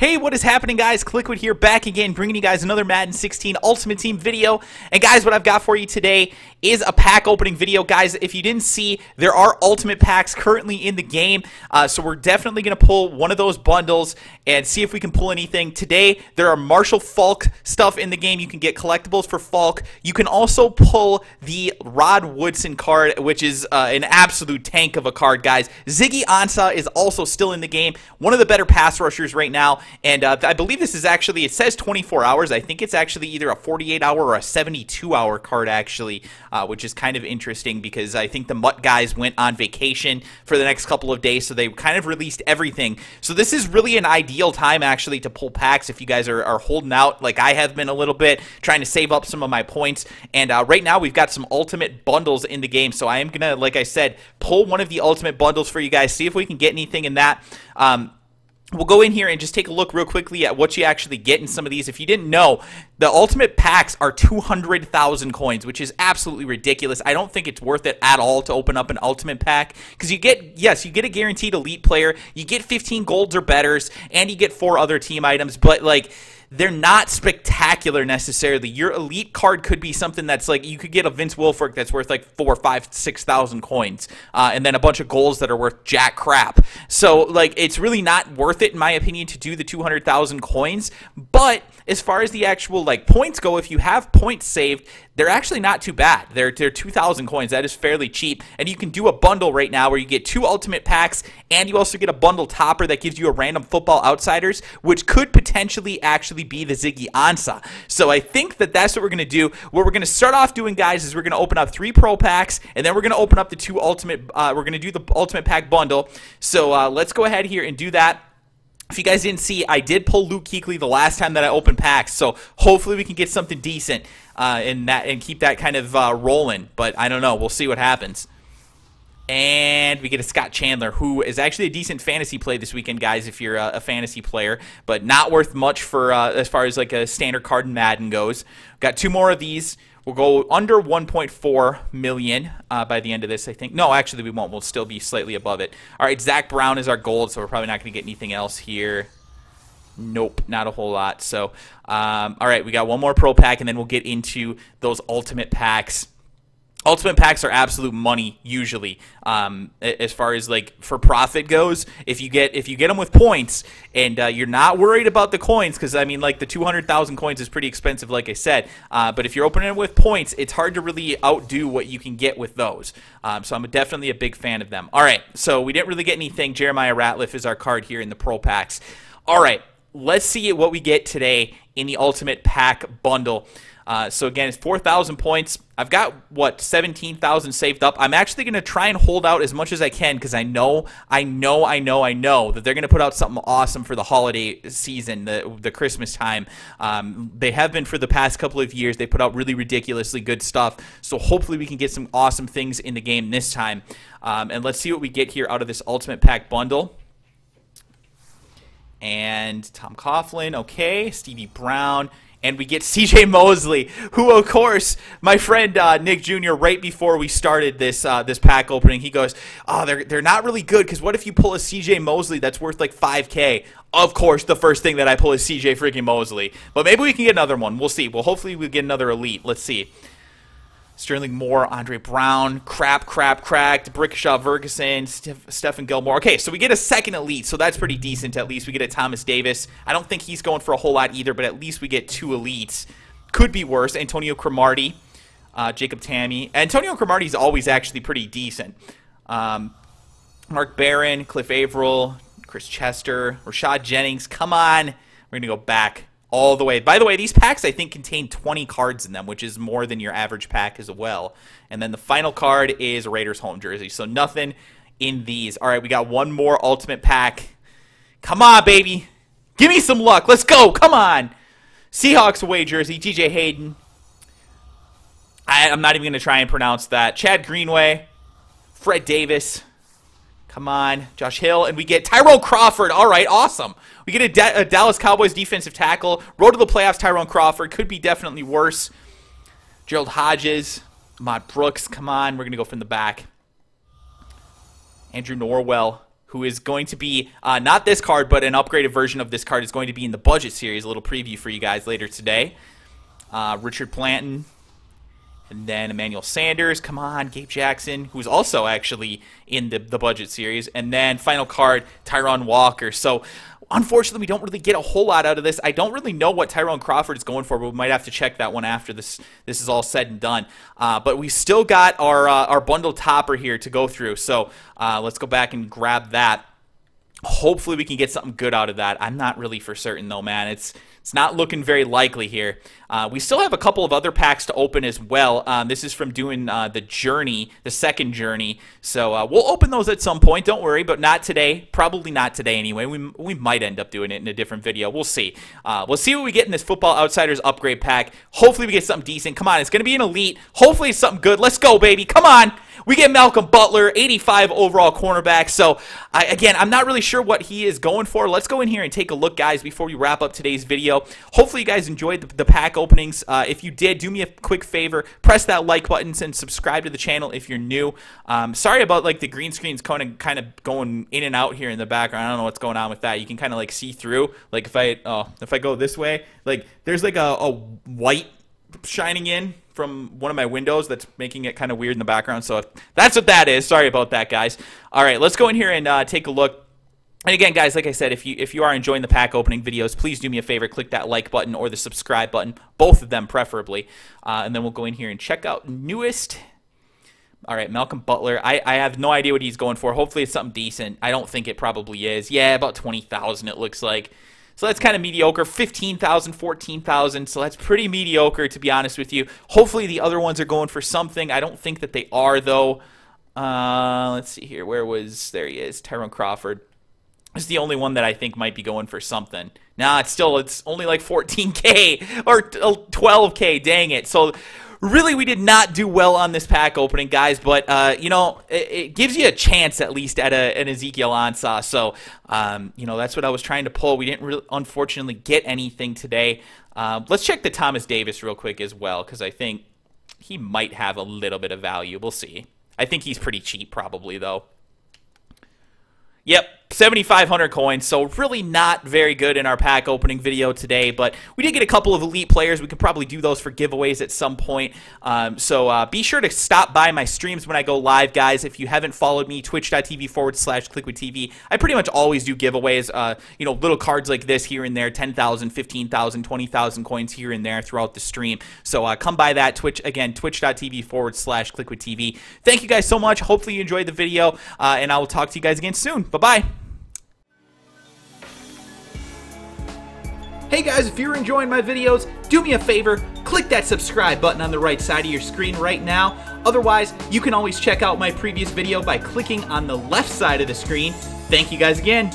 Hey, what is happening, guys? Kliquid here, back again, bringing you guys another Madden 16 Ultimate Team video. And guys, what I've got for you today is a pack opening video. Guys, if you didn't see, there are Ultimate packs currently in the game, uh, so we're definitely going to pull one of those bundles and see if we can pull anything. Today, there are Marshall Faulk stuff in the game. You can get collectibles for Faulk. You can also pull the Rod Woodson card, which is uh, an absolute tank of a card, guys. Ziggy Ansah is also still in the game. One of the better pass rushers right now. And uh, I believe this is actually, it says 24 hours. I think it's actually either a 48 hour or a 72 hour card, actually, uh, which is kind of interesting because I think the MUT guys went on vacation for the next couple of days, so they kind of released everything. So this is really an ideal time, actually, to pull packs if you guys are, are holding out, like I have been a little bit, trying to save up some of my points. And uh, right now, we've got some ultimate bundles in the game, so I am going to, like I said, pull one of the ultimate bundles for you guys, see if we can get anything in that. Um, We'll go in here and just take a look real quickly at what you actually get in some of these. If you didn't know, the ultimate packs are 200,000 coins, which is absolutely ridiculous. I don't think it's worth it at all to open up an ultimate pack because you get, yes, you get a guaranteed elite player, you get 15 golds or betters, and you get four other team items, but like they're not spectacular necessarily. Your elite card could be something that's like you could get a Vince Wilfork that's worth like four, five, six thousand coins, uh, and then a bunch of golds that are worth jack crap. So like it's really not worth it in my opinion to do the two hundred thousand coins. But as far as the actual like points go, if you have points saved, they're actually not too bad. They're, they're 2,000 coins. That is fairly cheap. And you can do a bundle right now where you get two ultimate packs and you also get a bundle topper that gives you a random football outsiders, which could potentially actually be the Ziggy Ansah. So I think that that's what we're going to do. What we're going to start off doing, guys, is we're going to open up three pro packs and then we're going to open up the two ultimate, uh, we're going to do the ultimate pack bundle. So uh, let's go ahead here and do that. If you guys didn't see, I did pull Luke Kuechly the last time that I opened packs, so hopefully we can get something decent uh, in that and keep that kind of uh, rolling. But I don't know. We'll see what happens. And we get a Scott Chandler, who is actually a decent fantasy play this weekend, guys. If you're a, a fantasy player, but not worth much for uh, as far as like a standard card in Madden goes. Got two more of these. We'll go under 1.4 million uh, by the end of this, I think. No, actually, we won't. We'll still be slightly above it. All right, Zach Brown is our gold, so we're probably not going to get anything else here. Nope, not a whole lot. So, um, all right, we got one more pro pack, and then we'll get into those ultimate packs. Ultimate packs are absolute money usually. Um, as far as like for profit goes, if you get if you get them with points and uh, you're not worried about the coins, because I mean like the two hundred thousand coins is pretty expensive, like I said. Uh, but if you're opening it with points, it's hard to really outdo what you can get with those. Um, so I'm definitely a big fan of them. All right, so we didn't really get anything. Jeremiah Ratliff is our card here in the pro packs. All right, let's see what we get today in the ultimate pack bundle. Uh, so again, it's 4,000 points. I've got, what, 17,000 saved up. I'm actually going to try and hold out as much as I can because I know, I know, I know, I know that they're going to put out something awesome for the holiday season, the, the Christmas time. Um, they have been for the past couple of years. They put out really ridiculously good stuff. So hopefully we can get some awesome things in the game this time. Um, and let's see what we get here out of this Ultimate Pack bundle and Tom Coughlin, okay, Stevie Brown, and we get C.J. Mosley, who, of course, my friend uh, Nick Jr. Right before we started this uh, this pack opening, he goes, "Oh, they're they're not really good because what if you pull a C.J. Mosley that's worth like 5K?" Of course, the first thing that I pull is C.J. freaking Mosley, but maybe we can get another one. We'll see. Well, hopefully we get another elite. Let's see. Sterling Moore, Andre Brown, crap, crap, cracked, Brickashaw Ferguson, Stephon Gilmore. Okay, so we get a second elite, so that's pretty decent at least. We get a Thomas Davis. I don't think he's going for a whole lot either, but at least we get two elites. Could be worse. Antonio Cromartie, uh, Jacob Tamme. Antonio Cromartie is always actually pretty decent. Um, Mark Barron, Cliff Avril, Chris Chester, Rashad Jennings. Come on. We're going to go back all the way. By the way, these packs I think contain 20 cards in them, which is more than your average pack as well. And then the final card is Raiders home jersey. So nothing in these. All right, we got one more ultimate pack. Come on, baby. Give me some luck. Let's go. Come on. Seahawks away jersey, TJ Hayden. I, am not even going to try and pronounce that. Chad Greenway, Fred Davis. Come on, Josh Hill, and we get Tyrone Crawford. All right, awesome. We get a, a, Dallas Cowboys defensive tackle. Road to the playoffs, Tyrone Crawford. Could be definitely worse. Gerald Hodges, Ahmad Brooks. Come on, we're going to go from the back. Andrew Norwell. who is going to be uh, not this card, but an upgraded version of this card is going to be in the budget series. A little preview for you guys later today. Uh, Richard Planton, and then Emmanuel Sanders, come on, Gabe Jackson, who's also actually in the, the budget series. And then final card, Tyrone Walker. So unfortunately, we don't really get a whole lot out of this. I don't really know what Tyrone Crawford is going for, but we might have to check that one after this this is all said and done. Uh, but we still got our uh, our bundle topper here to go through. So uh, let's go back and grab that. Hopefully, we can get something good out of that. I'm not really for certain though, man. It's it's not looking very likely here. Uh, we still have a couple of other packs to open as well. Um, this is from doing uh, the journey, the second journey. So uh, we'll open those at some point. Don't worry, but not today. Probably not today anyway. We, we might end up doing it in a different video. We'll see. Uh, we'll see what we get in this Football Outsiders upgrade pack. Hopefully we get something decent. Come on, it's going to be an elite. Hopefully it's something good. Let's go, baby. Come on. We get Malcolm Butler, 85 overall cornerback. So, I, again, I'm not really sure what he is going for. Let's go in here and take a look, guys, before we wrap up today's video. Hopefully, you guys enjoyed the, the pack openings. Uh, if you did, do me a quick favor. Press that like button and subscribe to the channel if you're new. Um, sorry about, like, the green screens kind of, kind of going in and out here in the background. I don't know what's going on with that. You can kind of, like, see through. Like, if I, oh, if I go this way, like, there's, like, a, a white shining in from one of my windows that's making it kind of weird in the background. So that's what that is. Sorry about that, guys. All right, let's go in here and uh, take a look. And again, guys, like I said, if you if you are enjoying the pack opening videos, please do me a favor, click that like button or the subscribe button, both of them preferably, uh, and then we'll go in here and check out newest. All right, Malcolm Butler. I, I have no idea what he's going for. Hopefully, it's something decent. I don't think it probably is. Yeah, about twenty thousand. It looks like. So that's kind of mediocre. 15,000, 14,000. So that's pretty mediocre, to be honest with you. Hopefully the other ones are going for something. I don't think that they are, though. Uh, let's see here. Where was... There he is. Tyrone Crawford. Is the only one that I think might be going for something. Nah, it's still, it's only like 14K or 12K. Dang it. So really we did not do well on this pack opening, guys. But uh, you know, it, it, gives you a chance at least at a, an Ezekiel Ansah. So um, you know, that's what I was trying to pull. We didn't really, unfortunately get anything today. Uh, let's check the Thomas Davis real quick as well, because I think he might have a little bit of value. We'll see. I think he's pretty cheap, probably though. Yep, 7,500 coins, so really not very good in our pack opening video today, but we did get a couple of elite players. We could probably do those for giveaways at some point. Um, so uh, be sure to stop by my streams when I go live, guys. If you haven't followed me, twitch.tv forward slash TV. I pretty much always do giveaways, uh, you know, little cards like this here and there, 10,000, 15,000, 20,000 coins here and there throughout the stream. So uh, come by that, Twitch, again, twitch.tv forward slash TV. Thank you guys so much. Hopefully you enjoyed the video, uh, and I will talk to you guys again soon. Bye-bye. Hey guys, if you're enjoying my videos, do me a favor, click that subscribe button on the right side of your screen right now. Otherwise, you can always check out my previous video by clicking on the left side of the screen. Thank you guys again.